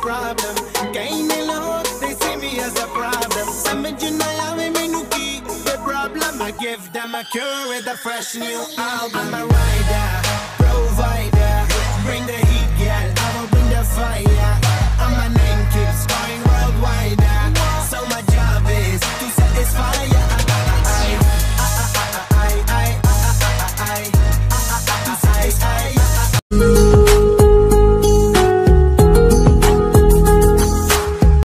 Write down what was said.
Problem, gain Gaining love, they see me as a problem. Some you know how me no the problem. I give them a cure with a fresh new album. i.